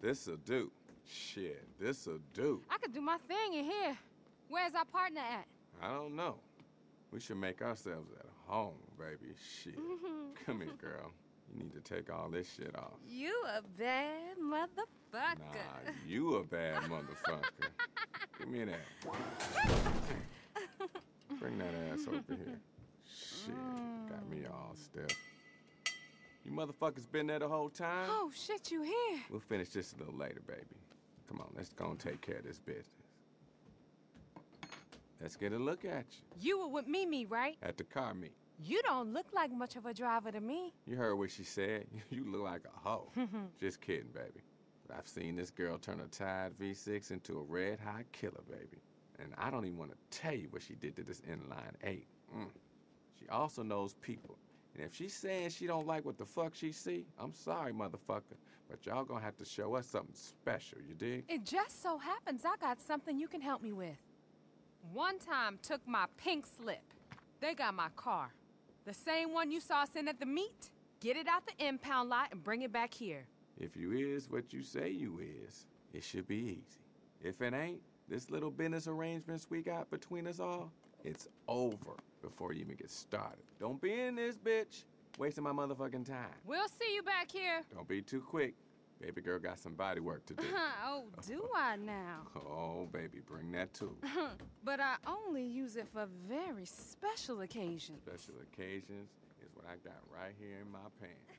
This'll do. Shit, this'll do. I could do my thing in here. Where's our partner at? I don't know. We should make ourselves at home, baby. Shit. Mm-hmm. Come here, girl. You need to take all this shit off. You a bad motherfucker. Nah, you a bad motherfucker. Give me that. Bring that ass over here. Shit, got me all stiff. Motherfuckers been there the whole time? Oh, shit, you here. We'll finish this a little later, baby. Come on, let's go and take care of this business. Let's get a look at you You were with Mimi, right? at the car meet. You don't look like much of a driver to me. You heard what she said. You look like a hoe. Just kidding, baby. I've seen this girl turn a tired V6 into a red hot killer, baby. And I don't even want to tell you what she did to this inline eight. Mm. She also knows people. And if she's saying she don't like what the fuck she see, I'm sorry, motherfucker. But y'all gonna have to show us something special, you dig? It just so happens I got something you can help me with. One time took my pink slip. They got my car. The same one you saw sitting at the meet. Get it out the impound lot and bring it back here. If you is what you say you is, it should be easy. If it ain't, this little business arrangements we got between us all, it's over before you even get started. Don't be in this bitch wasting my motherfucking time. We'll see you back here. Don't be too quick. Baby girl got some body work to do. oh, do I now? oh, baby, bring that too. but I only use it for very special occasions. Special occasions is what I got right here in my pants.